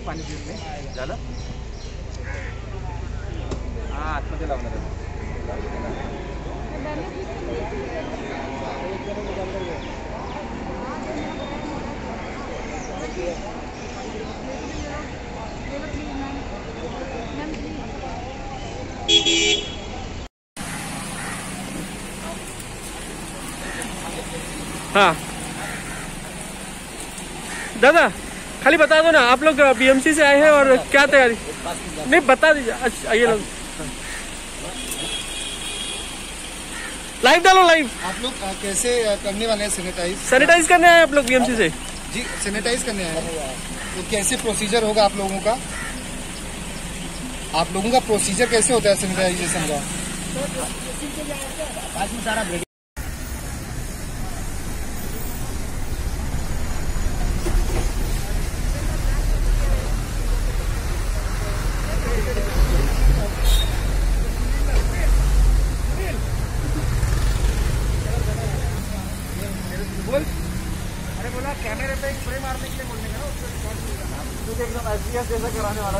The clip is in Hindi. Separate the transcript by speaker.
Speaker 1: पाणी पिऊन मी झालं हा आतमध्ये लावणार आहे
Speaker 2: हाँ दादा खाली बता दो ना आप लोग बीएमसी से आए हैं और क्या तैयारी? नहीं बता दीजिए। अच्छा आइए लोग। लाइव डालो लाइव
Speaker 3: आप लोग कैसे करने वाले हैं सैनिटाइज
Speaker 2: सैनिटाइज करने आए आप लोग बीएमसी से?
Speaker 3: जी सैनिटाइज करने आए तो कैसे प्रोसीजर होगा आप लोगों का? आप लोगों का प्रोसीजर कैसे होता है सैनिटाइजेशन का?
Speaker 1: कैमरे पे स्प्रे मारने के लिए बोलने का क्योंकि एकदम एस जैसा कराने वाला